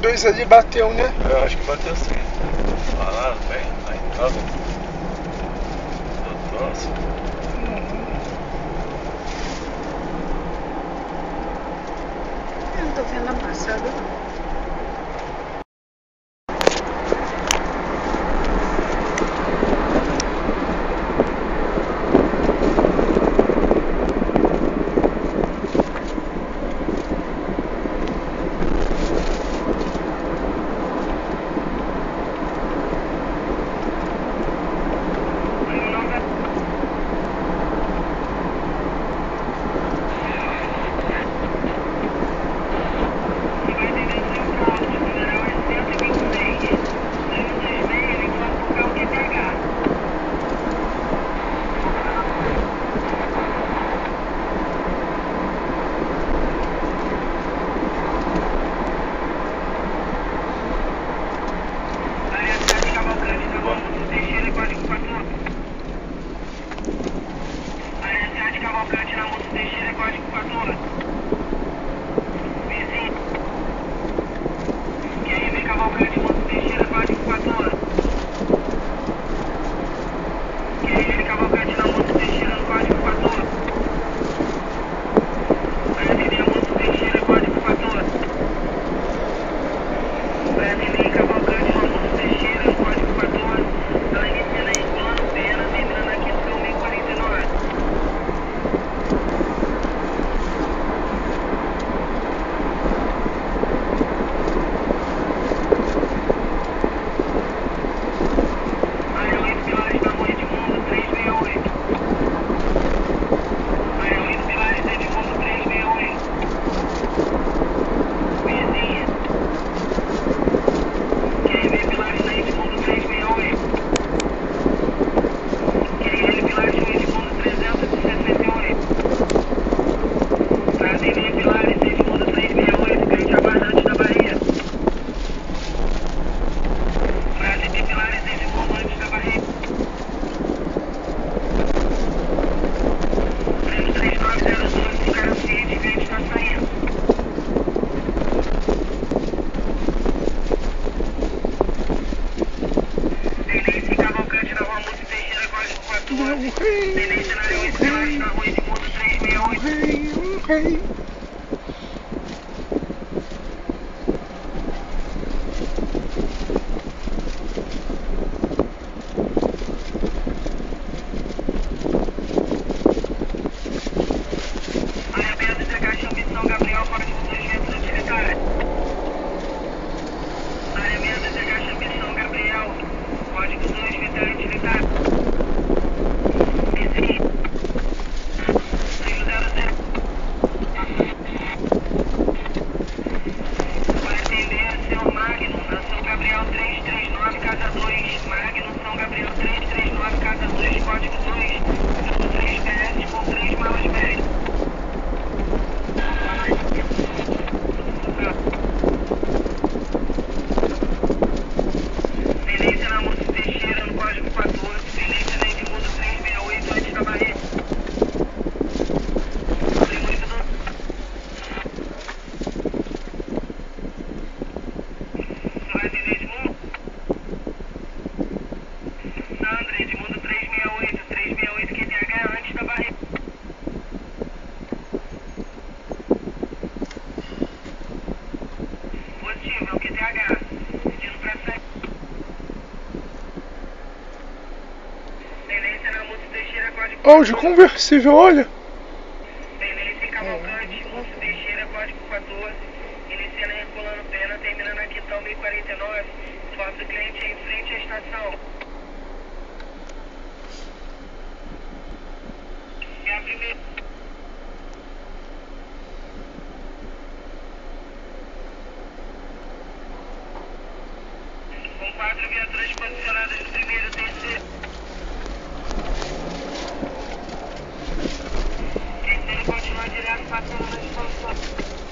dois ali bateu, né? É, eu acho que bateu sim. Falaram bem, na entrada do trânsito. Eu não tô vendo a passada não. Né? Enemy my way. Hey, hey, hey. De conversível, olha. Denise Cavalcante, Teixeira, 14. Terminando aqui 1049. Foto cliente em frente à estação. A primeira. Fatima, let's go, let's go.